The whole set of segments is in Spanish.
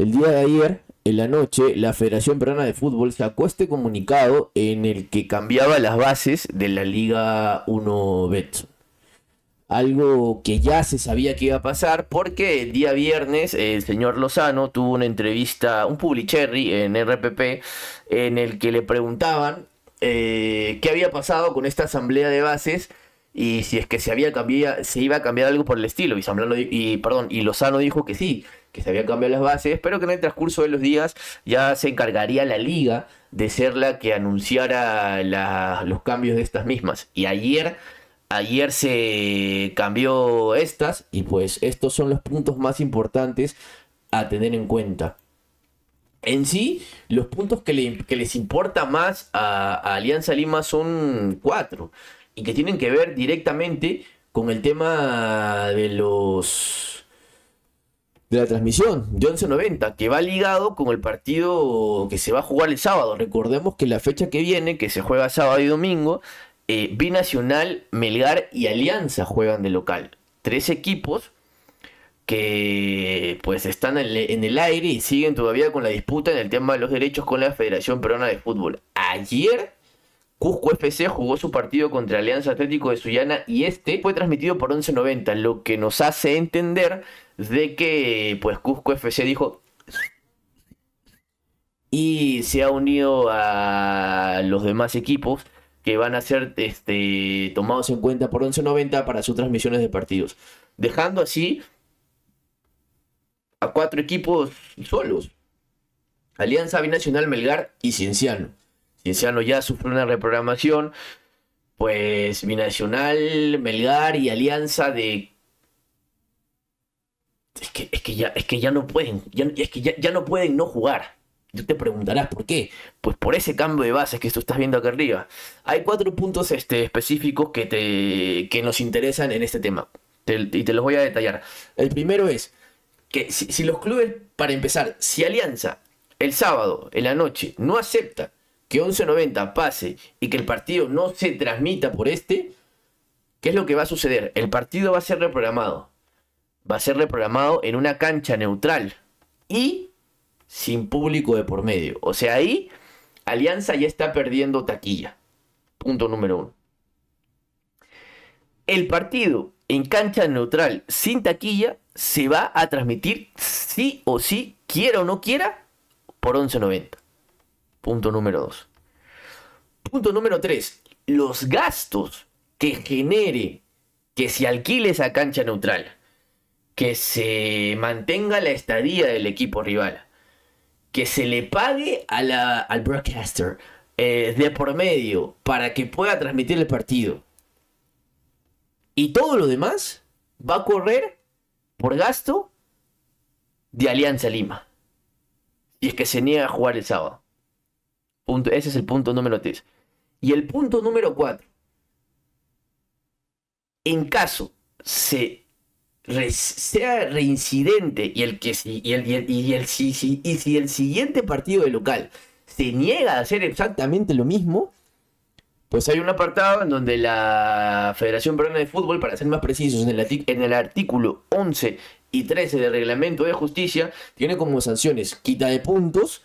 El día de ayer, en la noche, la Federación Peruana de Fútbol sacó este comunicado en el que cambiaba las bases de la Liga 1 Betson. Algo que ya se sabía que iba a pasar porque el día viernes el señor Lozano tuvo una entrevista, un publicherry en RPP, en el que le preguntaban eh, qué había pasado con esta asamblea de bases y si es que se había cambiado, se iba a cambiar algo por el estilo. Y, y, perdón, y Lozano dijo que sí, que se habían cambiado las bases, pero que en el transcurso de los días ya se encargaría la liga de ser la que anunciara los cambios de estas mismas. Y ayer Ayer se cambió estas y pues estos son los puntos más importantes a tener en cuenta. En sí, los puntos que, les importa más a, Alianza Lima son cuatro y que tienen que ver directamente con el tema de los de la transmisión de 11.90 que va ligado con el partido que se va a jugar el sábado. Recordemos que la fecha que viene, que se juega sábado y domingo, eh, Binacional, Melgar y Alianza juegan de local. Tres equipos que pues están en el aire y siguen todavía con la disputa en el tema de los derechos con la Federación Peruana de Fútbol. Ayer Cusco FC jugó su partido contra Alianza Atlético de Sullana y este fue transmitido por 11.90, lo que nos hace entender de que pues Cusco FC dijo y se ha unido a los demás equipos que van a ser este, tomados en cuenta por 11.90 para sus transmisiones de partidos. Dejando así a cuatro equipos solos. Alianza Binacional Melgar y Cienciano. Cienciano ya sufrió una reprogramación. Pues Binacional, Melgar y Alianza de... Es que, es que, ya, es que ya no pueden, es que ya no pueden no jugar. Tú te preguntarás por qué. Pues por ese cambio de bases que tú estás viendo acá arriba. Hay cuatro puntos este, específicos que, te, que nos interesan en este tema. y te los voy a detallar. El primero es que si, los clubes, para empezar, si Alianza el sábado, en la noche, no acepta que 11.90 pase y que el partido no se transmita por este, ¿qué es lo que va a suceder? El partido va a ser reprogramado. Va a ser reprogramado en una cancha neutral. Y sin público de por medio. O sea, ahí Alianza ya está perdiendo taquilla. Punto número uno. El partido en cancha neutral sin taquilla se va a transmitir sí o sí, quiera o no quiera, por 11.90. Punto número dos. Punto número tres. Los gastos que genere que se alquile esa cancha neutral, que se mantenga la estadía del equipo rival, que se le pague a la, al broadcaster eh, de por medio para que pueda transmitir el partido. Y todo lo demás va a correr por gasto de Alianza Lima. Y es que se niega a jugar el sábado. Punto, ese es el punto número 3. Y el punto número 4. En caso se sea reincidente y el que si y el, y el, si, y si el siguiente partido de local se niega a hacer exactamente lo mismo, pues hay un apartado en donde la Federación Peruana de Fútbol, para ser más precisos, en el, artículo 11 y 13 del Reglamento de Justicia, tiene como sanciones quita de puntos,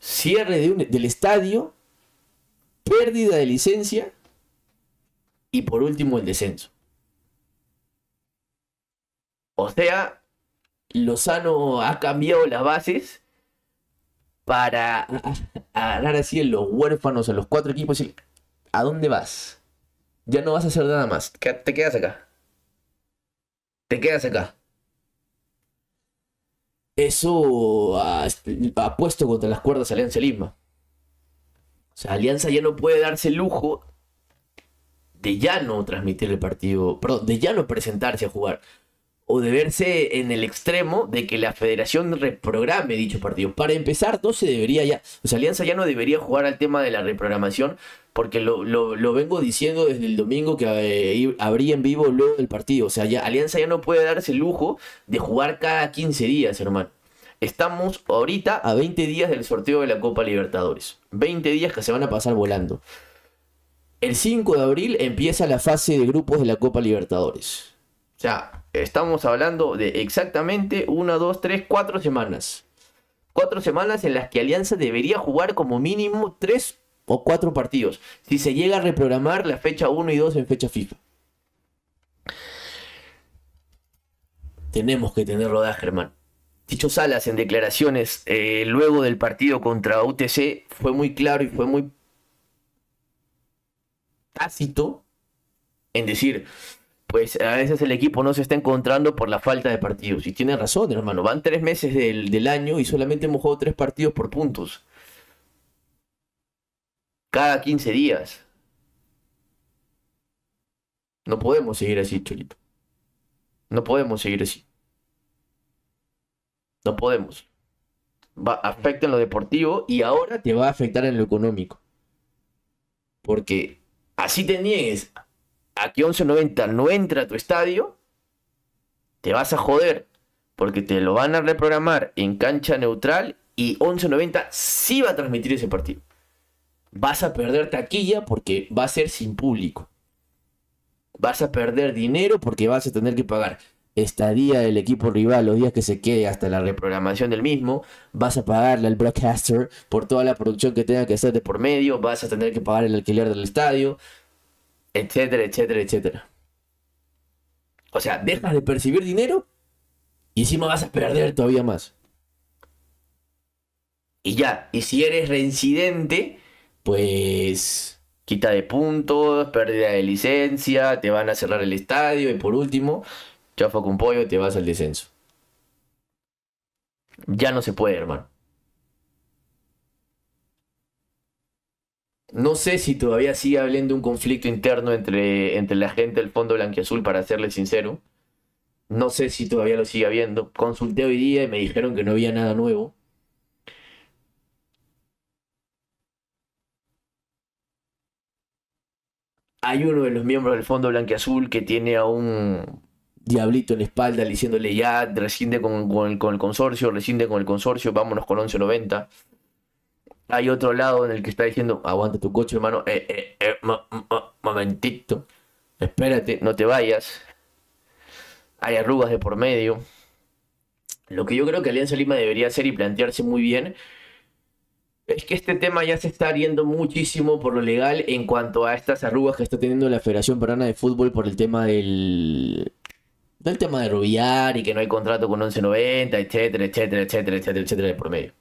cierre de del estadio, pérdida de licencia y por último el descenso. O sea, Lozano ha cambiado las bases para agarrar así en los huérfanos, a los cuatro equipos y ¿a dónde vas? Ya no vas a hacer nada más. Te quedas acá. Te quedas acá. Eso ha, puesto contra las cuerdas a Alianza Lima. O sea, Alianza ya no puede darse el lujo de ya no transmitir el partido, perdón, de ya no presentarse a jugar o de verse en el extremo de que la federación reprograme dicho partido. Para empezar, no se debería ya, o sea, Alianza ya no debería jugar al tema de la reprogramación, porque lo, vengo diciendo desde el domingo que eh, en vivo luego del partido. O sea, Alianza ya no puede darse el lujo de jugar cada 15 días, hermano. Estamos ahorita a 20 días del sorteo de la Copa Libertadores. 20 días que se van a pasar volando. El 5 de abril empieza la fase de grupos de la Copa Libertadores. O sea, Estamos hablando de exactamente una, dos, tres, cuatro semanas. cuatro semanas en las que Alianza debería jugar como mínimo tres o cuatro partidos. Si se llega a reprogramar la fecha 1 y 2 en fecha FIFA. Tenemos que tener rodaje, hermano. Dicho Salas en declaraciones eh, luego del partido contra UTC fue muy claro y fue muy tácito en decir, pues a veces el equipo no se está encontrando por la falta de partidos. Y tiene razón, hermano. Van tres meses del, del año y solamente hemos jugado tres partidos por puntos. Cada 15 días. No podemos seguir así, Cholito. No podemos seguir así. No podemos. Va, afecta en lo deportivo y ahora te va a afectar en lo económico. Porque así te niegues a que 11.90 no entra a tu estadio, te vas a joder. Porque te lo van a reprogramar en cancha neutral y 11.90 sí va a transmitir ese partido. Vas a perder taquilla porque va a ser sin público. Vas a perder dinero porque vas a tener que pagar estadía del equipo rival, los días que se quede hasta la reprogramación del mismo, vas a pagarle al broadcaster por toda la producción que tenga que hacer de por medio, vas a tener que pagar el alquiler del estadio, etcétera, etcétera, etcétera. O sea, dejas de percibir dinero y encima vas a perder todavía más. Y ya, y si eres reincidente, pues quita de puntos, pérdida de licencia, te van a cerrar el estadio y por último, chafa con pollo, te vas al descenso. Ya no se puede, hermano. No sé si todavía sigue habiendo un conflicto interno entre, entre la gente del Fondo Blanquiazul, para serle sincero. No sé si todavía lo sigue habiendo. Consulté hoy día y me dijeron que no había nada nuevo. Hay uno de los miembros del Fondo Blanquiazul que tiene a un diablito en la espalda diciéndole ya, rescinde con, con, el consorcio, rescinde con el consorcio, vámonos con 1190. Hay otro lado en el que está diciendo, aguanta tu coche, hermano, eh, eh, eh momentito, espérate, no te vayas. Hay arrugas de por medio. Lo que yo creo que Alianza Lima debería hacer y plantearse muy bien es que este tema ya se está yendo muchísimo por lo legal en cuanto a estas arrugas que está teniendo la Federación Peruana de Fútbol por el tema del del tema de Rubiar y que no hay contrato con 1190, etcétera, etcétera, etcétera, etcétera, etcétera de por medio.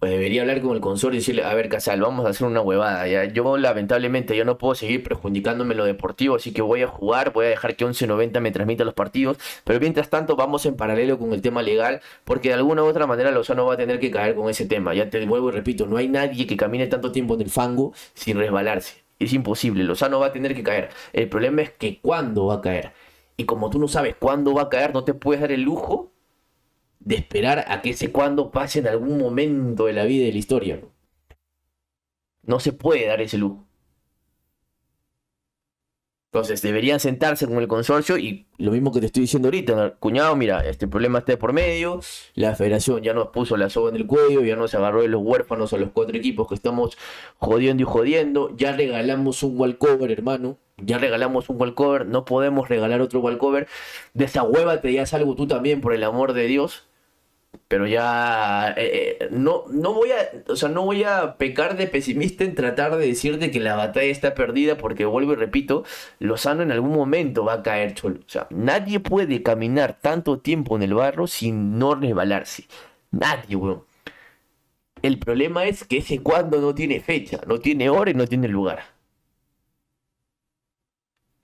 Pues debería hablar con el consorcio y decirle, a ver, Casal, vamos a hacer una huevada. ¿ya? Yo lamentablemente yo no puedo seguir perjudicándome lo deportivo, así que voy a jugar, voy a dejar que 1190 me transmita los partidos, pero mientras tanto vamos en paralelo con el tema legal, porque de alguna u otra manera Lozano va a tener que caer con ese tema. Ya te vuelvo y repito, no hay nadie que camine tanto tiempo en el fango sin resbalarse. Es imposible, Lozano va a tener que caer. El problema es que cuándo va a caer. Y como tú no sabes cuándo va a caer, no te puedes dar el lujo de esperar a que ese cuándo pase en algún momento de la vida y de la historia. No, se puede dar ese lujo. Entonces deberían sentarse con el consorcio y lo mismo que te estoy diciendo ahorita, cuñado, mira, este problema está por medio, la federación ya nos puso la soga en el cuello, ya nos agarró de los huérfanos a los cuatro equipos que estamos jodiendo y jodiendo, ya regalamos un walkover, hermano, ya regalamos un walkover, no podemos regalar otro walkover, desahuévate ya salgo tú también, por el amor de Dios, pero ya eh, eh, no, no voy a, o sea, no voy a pecar de pesimista en tratar de decirte que la batalla está perdida, porque vuelvo y repito, Lozano en algún momento va a caer cholo. O sea, nadie puede caminar tanto tiempo en el barro sin no resbalarse. Nadie, weón. El problema es que ese cuando no tiene fecha, no tiene hora y no tiene lugar.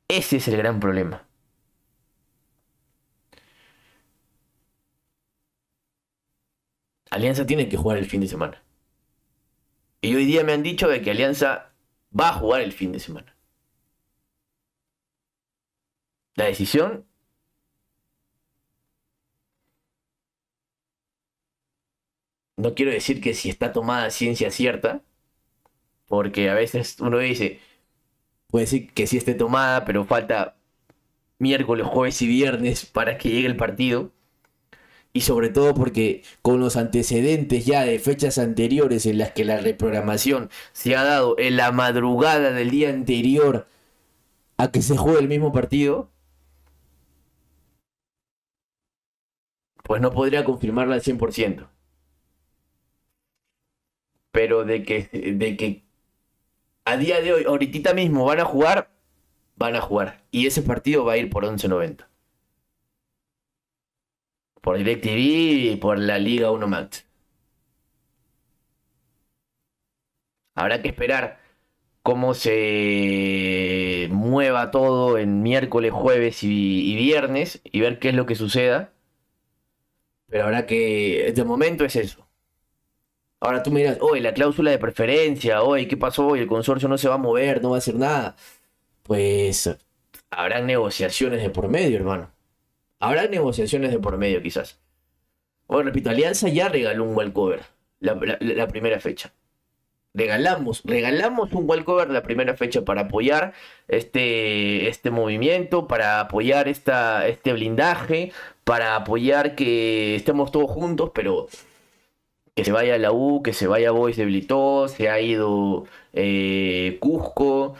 Ese es el gran problema. Alianza tiene que jugar el fin de semana. Y hoy día me han dicho de que Alianza va a jugar el fin de semana. La decisión no quiero decir que si está tomada ciencia cierta, porque a veces uno dice, puede decir que sí esté tomada, pero falta miércoles, jueves y viernes para que llegue el partido y sobre todo porque con los antecedentes ya de fechas anteriores en las que la reprogramación se ha dado en la madrugada del día anterior a que se juegue el mismo partido, pues no podría confirmarla al 100%. Pero de que, de que a día de hoy, ahorita mismo van a jugar, van a jugar. Y ese partido va a ir por 11.90. Por DirecTV y por la Liga 1 Max. Habrá que esperar cómo se mueva todo en miércoles, jueves y, viernes y ver qué es lo que suceda. Pero habrá que, de momento es eso. Ahora tú me dirás, oye, la cláusula de preferencia, oye, ¿qué pasó? El consorcio no se va a mover, no va a hacer nada. Pues habrá negociaciones de por medio, hermano. Habrá negociaciones de por medio, quizás. Bueno, repito, Alianza ya regaló un walkover la, la primera fecha regalamos, regalamos un walkover la primera fecha para apoyar este, este movimiento, para apoyar esta, este blindaje, para apoyar que estemos todos juntos, pero que se vaya la U, que se vaya Boys de Blitó, se ha ido eh, Cusco,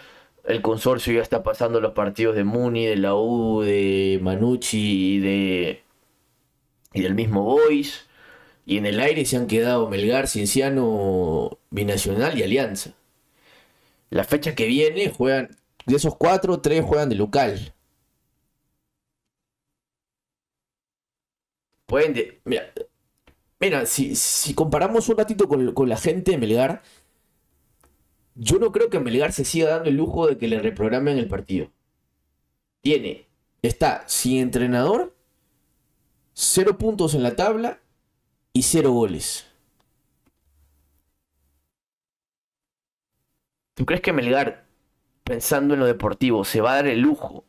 el consorcio ya está pasando los partidos de Muni, de la U, de Manucci y, de, y del mismo Boys. Y en el aire se han quedado Melgar, Cienciano, Binacional y Alianza. La fecha que viene juegan, de esos cuatro, tres juegan de local. Pueden, mira, mira si, comparamos un ratito con, con, la gente de Melgar, yo no creo que Melgar se siga dando el lujo de que le reprogramen el partido. Tiene, está sin entrenador, cero puntos en la tabla y cero goles. ¿Tú crees que Melgar, pensando en lo deportivo, se va a dar el lujo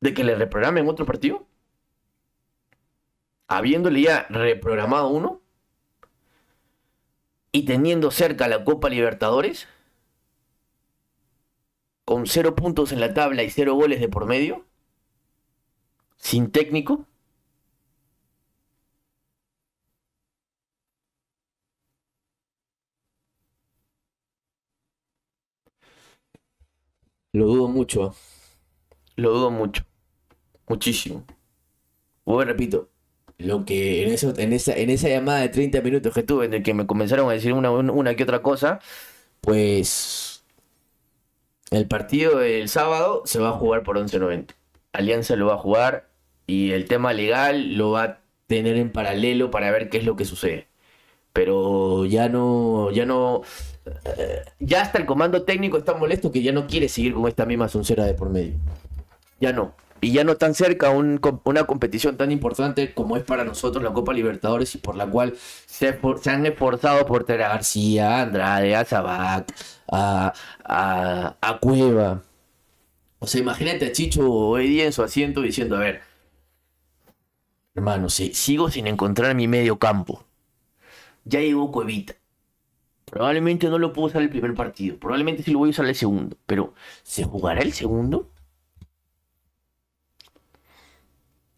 de que le reprogramen otro partido? Habiéndole ya reprogramado uno y teniendo cerca la Copa Libertadores, con cero puntos en la tabla y cero goles de por medio, sin técnico. Lo dudo mucho. Lo dudo mucho. Muchísimo. Bueno, repito, lo que en, eso, en, esa, en esa llamada de 30 minutos que tuve, en el que me comenzaron a decir una, una que otra cosa, pues el partido del sábado se va a jugar por 11.90. Alianza lo va a jugar y el tema legal lo va a tener en paralelo para ver qué es lo que sucede. Pero ya no, ya no, ya hasta el comando técnico está molesto que ya no quiere seguir con esta misma soncera de por medio. Ya no. Y ya no tan cerca un, una competición tan importante como es para nosotros la Copa Libertadores y por la cual se, han esforzado por tener a García, a Andrade, a Zabac, a, a, Cueva. O sea, imagínate a Chicho hoy día en su asiento diciendo, a ver, hermano, sí, sigo sin encontrar mi medio campo. Ya llegó Cuevita Probablemente no lo puedo usar el primer partido. Probablemente sí lo voy a usar el segundo. Pero, ¿se jugará el segundo?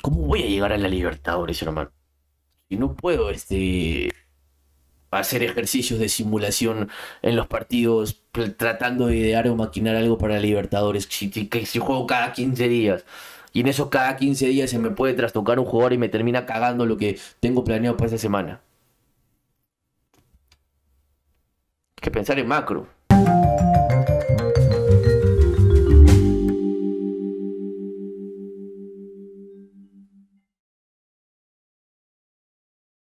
¿Cómo voy a llegar a la Libertadores, hermano? Si no puedo, este hacer ejercicios de simulación en los partidos tratando de idear o maquinar algo para la Libertadores. Si, si juego cada 15 días y en esos cada 15 días se me puede trastocar un jugador y me termina cagando lo que tengo planeado para esa semana. que pensar en macro.